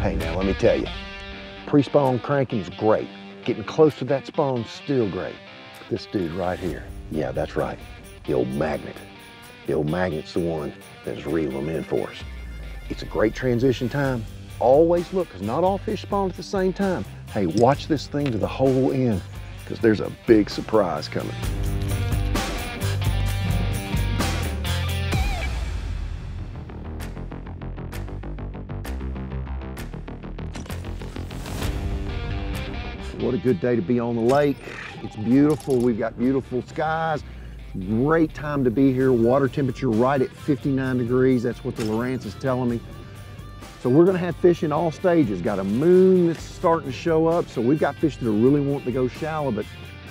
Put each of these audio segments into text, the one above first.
Hey, now let me tell you, pre-spawn cranking is great. Getting close to that spawn, still great. This dude right here, yeah, that's right, the old magnet. The old magnet's the one that's reeling them in for us. It's a great transition time. Always look, because not all fish spawn at the same time. Hey, watch this thing to the whole end, because there's a big surprise coming. What a good day to be on the lake. It's beautiful. We've got beautiful skies. Great time to be here. Water temperature right at 59 degrees. That's what the Lowrance is telling me. So we're gonna have fish in all stages. Got a moon that's starting to show up. So we've got fish that are really wanting to go shallow, but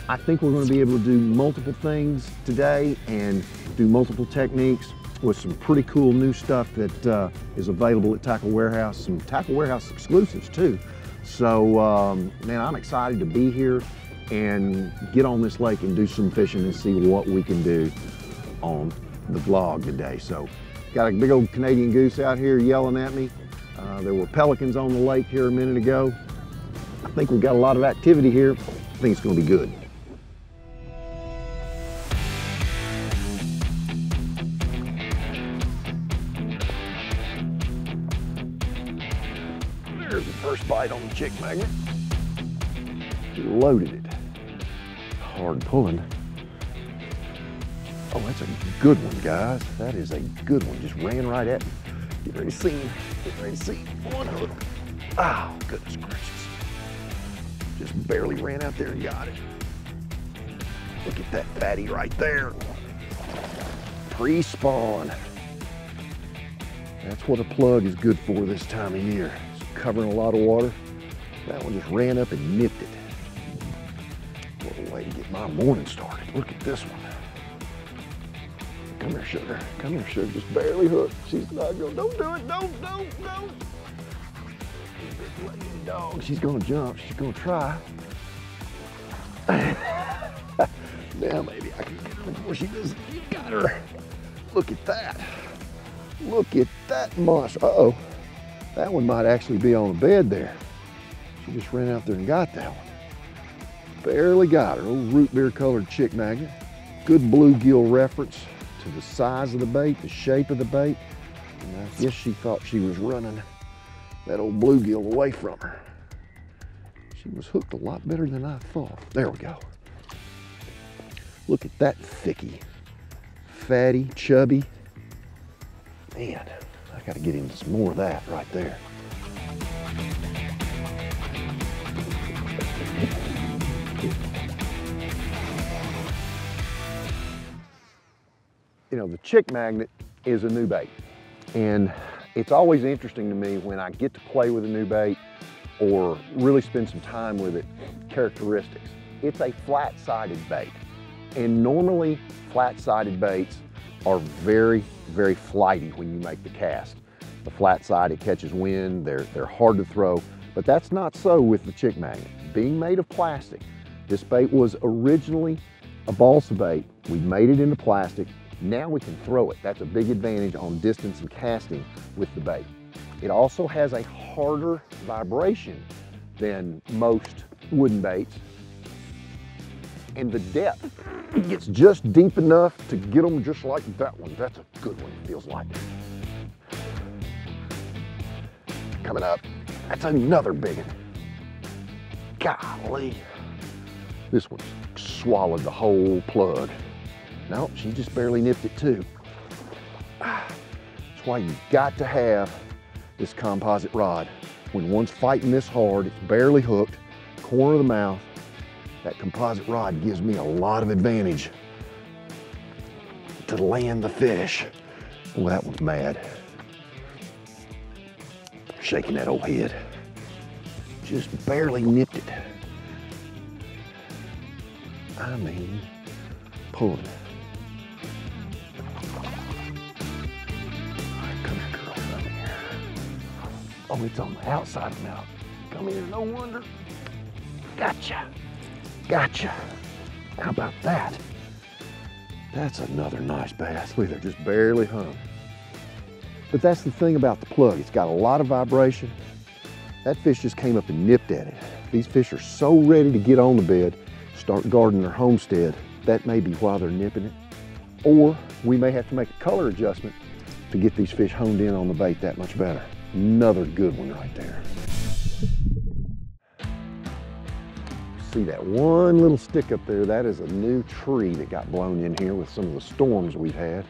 I think we're gonna be able to do multiple things today and do multiple techniques with some pretty cool new stuff that uh, is available at Tackle Warehouse, some Tackle Warehouse exclusives too. So, um, man, I'm excited to be here and get on this lake and do some fishing and see what we can do on the vlog today. So, got a big old Canadian goose out here yelling at me. Uh, there were pelicans on the lake here a minute ago. I think we've got a lot of activity here. I think it's gonna be good. On the chick magnet. Loaded it. Hard pulling. Oh, that's a good one, guys. That is a good one. Just ran right at me. Get ready to see. Get ready to see one hook. Oh, goodness gracious. Just barely ran out there and got it. Look at that fatty right there. Pre-spawn. That's what a plug is good for this time of year. Covering a lot of water. That one just ran up and nipped it. What a way to get my morning started. Look at this one. Come here, sugar. Come here, sugar. Just barely hooked. She's not going. Don't do it. Don't, don't, don't. Dog. She's gonna jump. She's gonna try. now maybe I can get her before she does. You got her. Look at that. Look at that moss. Uh-oh. That one might actually be on the bed there. She just ran out there and got that one. Barely got her. Old root beer colored chick magnet. Good bluegill reference to the size of the bait, the shape of the bait. And I guess she thought she was running that old bluegill away from her. She was hooked a lot better than I thought. There we go. Look at that thickie. Fatty, chubby. Man, I gotta get into some more of that right there. You know, the chick magnet is a new bait. And it's always interesting to me when I get to play with a new bait or really spend some time with it, characteristics. It's a flat-sided bait. And normally flat-sided baits are very, very flighty when you make the cast. The flat side, it catches wind, they're, they're hard to throw, but that's not so with the chick magnet. Being made of plastic, this bait was originally a balsa bait. We made it into plastic. Now we can throw it. That's a big advantage on distance and casting with the bait. It also has a harder vibration than most wooden baits. And the depth gets just deep enough to get them just like that one. That's a good one, it feels like. Coming up, that's another big one. Golly. This one swallowed the whole plug. No, she just barely nipped it too. That's why you got to have this composite rod. When one's fighting this hard, it's barely hooked, corner of the mouth, that composite rod gives me a lot of advantage to land the fish. Well, that one's mad. Shaking that old head. Just barely nipped it. I mean, pulling. Oh, it's on the outside now. Come here, no wonder. Gotcha. Gotcha. How about that? That's another nice bass. Look, they're just barely hung. But that's the thing about the plug. It's got a lot of vibration. That fish just came up and nipped at it. These fish are so ready to get on the bed, start guarding their homestead. That may be why they're nipping it. Or we may have to make a color adjustment to get these fish honed in on the bait that much better. Another good one right there. See that one little stick up there? That is a new tree that got blown in here with some of the storms we've had.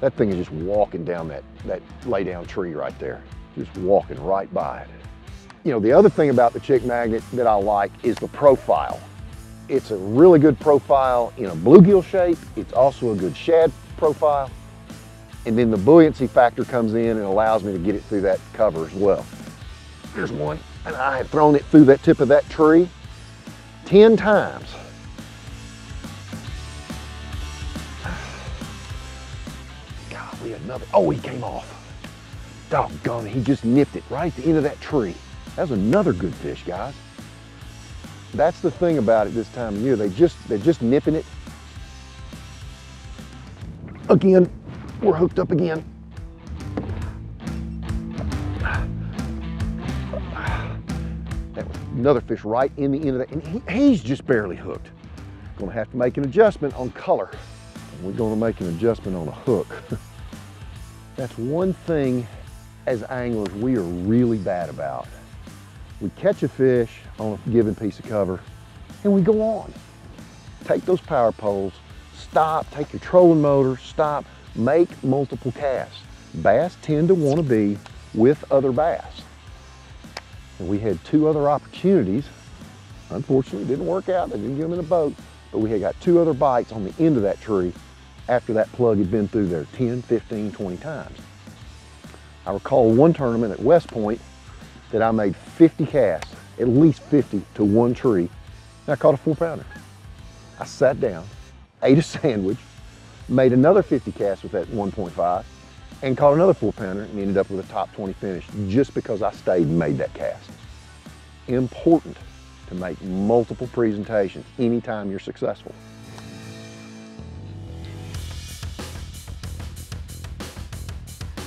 That thing is just walking down that, that lay down tree right there. Just walking right by it. You know, the other thing about the chick magnet that I like is the profile. It's a really good profile in a bluegill shape. It's also a good shad profile. And then the buoyancy factor comes in and allows me to get it through that cover as well. Here's one, and I have thrown it through that tip of that tree 10 times. Golly, another, oh, he came off. Doggone it, he just nipped it right at the end of that tree. That was another good fish, guys. That's the thing about it this time of year. They just, they're just nipping it. Again, we're hooked up again. Another fish right in the end of that. And he, he's just barely hooked. Gonna have to make an adjustment on color. We're gonna make an adjustment on a hook. That's one thing as anglers we are really bad about. We catch a fish on a given piece of cover and we go on. Take those power poles, stop, take your trolling motor, stop, make multiple casts. Bass tend to want to be with other bass. And we had two other opportunities. Unfortunately, didn't work out. They didn't get them in a boat, but we had got two other bites on the end of that tree after that plug had been through there 10, 15, 20 times. I recall one tournament at West Point that I made 50 casts, at least 50 to one tree, and I caught a four pounder. I sat down, ate a sandwich, made another 50 casts with that 1.5, and caught another four pounder and ended up with a top 20 finish just because I stayed and made that cast. Important to make multiple presentations anytime you're successful.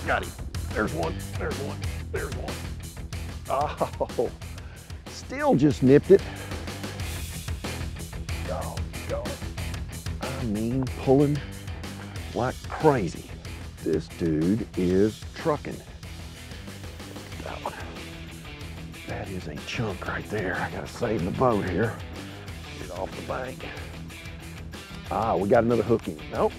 Got him. There's one, there's one, there's one. Oh, still just nipped it. Go, go. I mean, pulling like crazy. This dude is trucking. That is a chunk right there. I gotta save the boat here. Get off the bank. Ah, we got another hooking. Nope.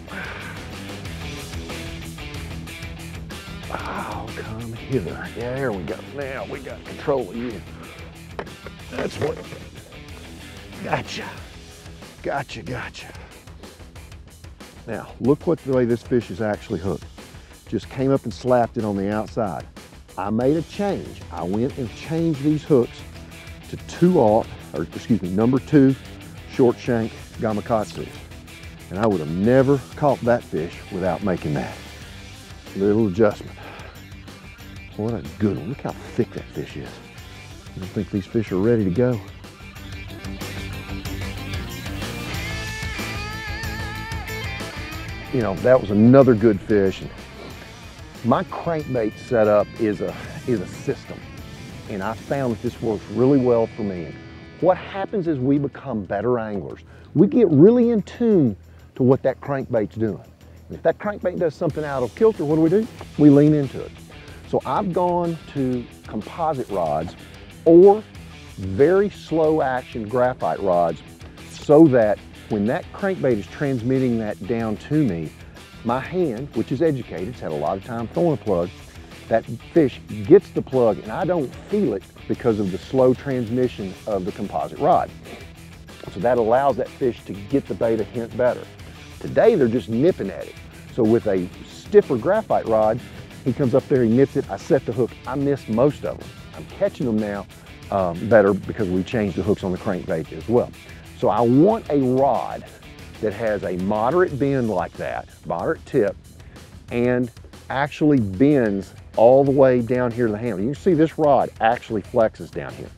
Oh, come hither. Yeah, there we go. Now we got control of you. That's what. Gotcha. Gotcha, gotcha. Now, look what the way this fish is actually hooked. Just came up and slapped it on the outside. I made a change. I went and changed these hooks to two aught, or excuse me, number two short shank gamakatsu. And I would have never caught that fish without making that little adjustment. What a good one. Look how thick that fish is. I don't think these fish are ready to go. You know, that was another good fish. My crankbait setup is a, is a system. And I found that this works really well for me. What happens is we become better anglers. We get really in tune to what that crankbait's doing. And if that crankbait does something out of kilter, what do we do? We lean into it. So I've gone to composite rods or very slow action graphite rods so that when that crankbait is transmitting that down to me, my hand, which is educated, it's had a lot of time throwing a plug, that fish gets the plug and I don't feel it because of the slow transmission of the composite rod. So that allows that fish to get the bait a hint better. Today they're just nipping at it. So with a stiffer graphite rod, he comes up there, he nips it, I set the hook, I missed most of them. I'm catching them now um, better because we changed the hooks on the crankbait as well. So I want a rod that has a moderate bend like that, moderate tip, and actually bends all the way down here to the handle. You can see this rod actually flexes down here.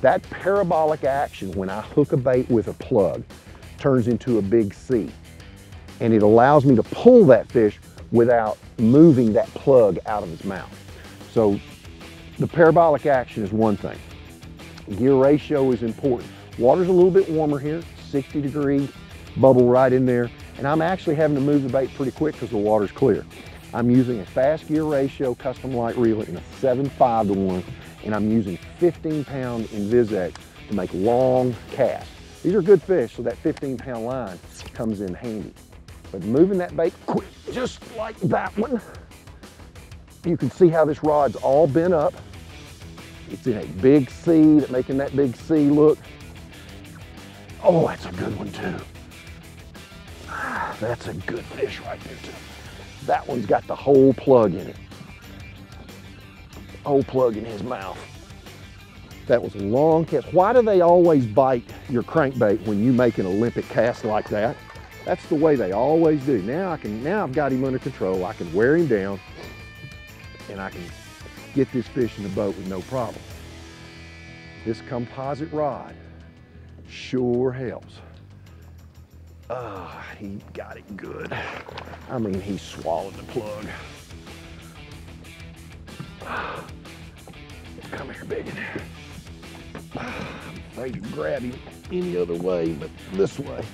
That parabolic action when I hook a bait with a plug turns into a big C. And it allows me to pull that fish without moving that plug out of his mouth. So the parabolic action is one thing. Gear ratio is important. Water's a little bit warmer here, 60 degree, bubble right in there. And I'm actually having to move the bait pretty quick because the water's clear. I'm using a fast gear ratio Custom Lite reel in a 7.5 to 1, and I'm using 15 pound InvizX to make long casts. These are good fish, so that 15 pound line comes in handy. But moving that bait quick, just like that one, you can see how this rod's all bent up. It's in a big C, making that big C look. Oh, that's a good one too. That's a good fish right there too. That one's got the whole plug in it. Whole plug in his mouth. That was a long cast. Why do they always bite your crankbait when you make an Olympic cast like that? That's the way they always do. Now I can, now I've got him under control. I can wear him down and I can get this fish in the boat with no problem. This composite rod sure helps. Ah, he got it good. I mean, he swallowed the plug. Come here, biggin. I'm afraid to grab him any other way but this way.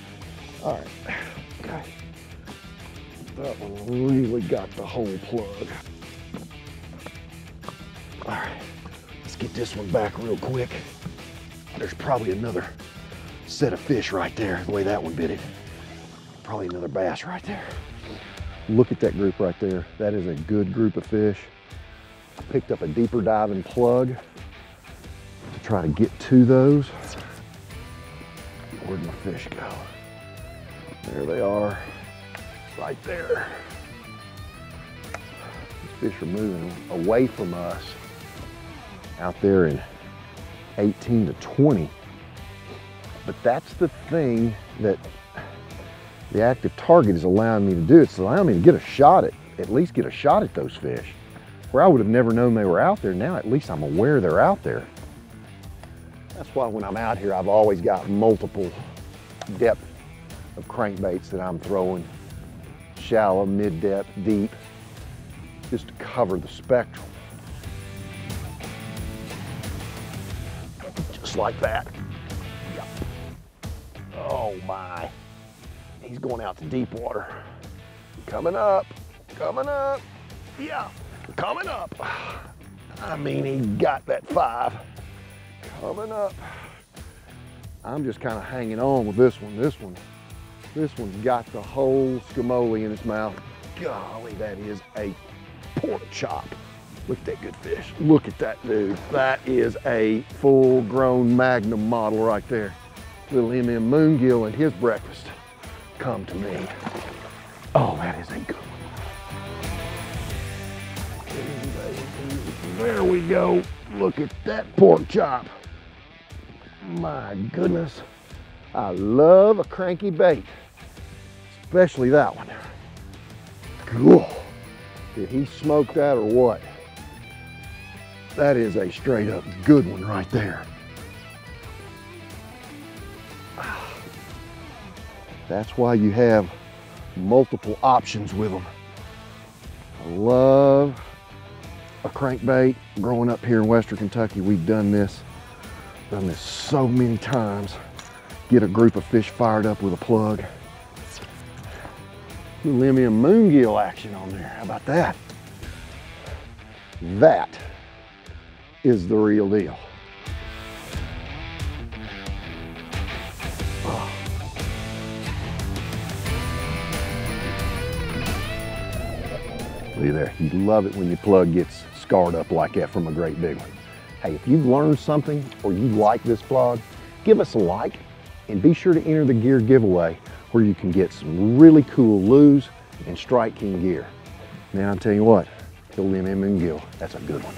All right, okay. That one really got the whole plug. All right, let's get this one back real quick. There's probably another set of fish right there, the way that one bit it. Probably another bass right there. Look at that group right there. That is a good group of fish. Picked up a deeper diving plug to try to get to those. Where'd my fish go? There they are, right there. These fish are moving away from us out there in 18 to 20. But that's the thing that the active target is allowing me to do. It. It's allowing me to get a shot at, at least get a shot at those fish. Where I would have never known they were out there, now at least I'm aware they're out there. That's why when I'm out here, I've always got multiple depth of crankbaits that I'm throwing. Shallow, mid-depth, deep, just to cover the spectrum. Just like that. Yep. Oh my. He's going out to deep water. Coming up, coming up. Yeah, coming up. I mean, he got that five. Coming up. I'm just kind of hanging on with this one. This one, this one's got the whole scamola in its mouth. Golly, that is a pork chop. Look at that good fish. Look at that dude. That is a full grown Magnum model right there. Little MM Moongill and his breakfast come to me. Oh, that is a good one. There we go. Look at that pork chop. My goodness. I love a cranky bait, especially that one. Cool. Did he smoke that or what? That is a straight up good one right there. That's why you have multiple options with them. I love a crankbait. Growing up here in Western Kentucky, we've done this, done this so many times. Get a group of fish fired up with a plug. Lemon moongill action on there. How about that? That is the real deal. There. You love it when your plug gets scarred up like that from a great big one. Hey, if you've learned something or you like this vlog, give us a like and be sure to enter the gear giveaway where you can get some really cool Lew's and Strike King gear. Now I'll tell you what, Hill MM and Gill, that's a good one.